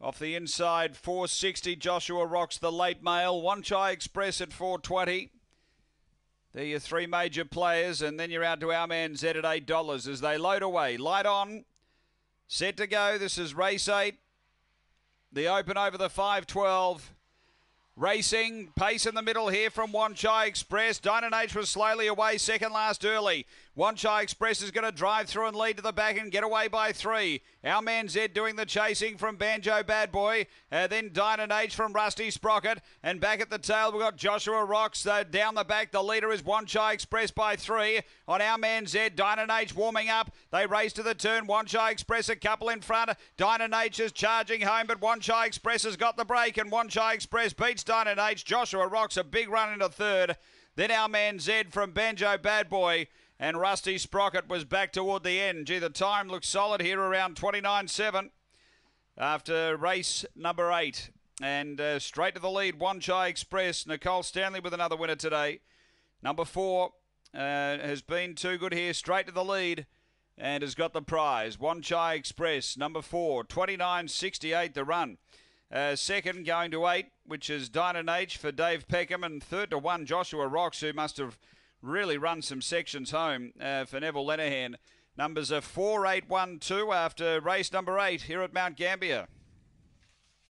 Off the inside, 460. Joshua Rocks the late mail. One Chai Express at 420. They're your three major players, and then you're out to our man Zed at eight dollars as they load away. Light on, set to go. This is race eight. The open over the five twelve. Racing, pace in the middle here from One Chai Express. Dynan H was slowly away, second last early. One Chai Express is going to drive through and lead to the back and get away by three. Our man Zed doing the chasing from Banjo Bad Boy. Uh, then Dynan H from Rusty Sprocket. And back at the tail, we've got Joshua Rocks. Uh, down the back, the leader is One Chai Express by three. On our man Zed, Dynan H warming up. They race to the turn. One Chai Express a couple in front. Dynan H is charging home, but One Chai Express has got the break, and One Chai Express beats Dynan H. Joshua Rocks a big run into third. Then our man Zed from Banjo Bad Boy. And Rusty Sprocket was back toward the end. Gee, the time looks solid here around 29.7 after race number eight. And uh, straight to the lead, One Chai Express. Nicole Stanley with another winner today. Number four uh, has been too good here, straight to the lead and has got the prize. One Chai Express, number four, 29.68 the run. Uh, second going to eight, which is Dynan H for Dave Peckham, and third to one Joshua Rocks, who must have really run some sections home uh, for Neville Lenahan. Numbers are four, eight, one, two after race number eight here at Mount Gambier.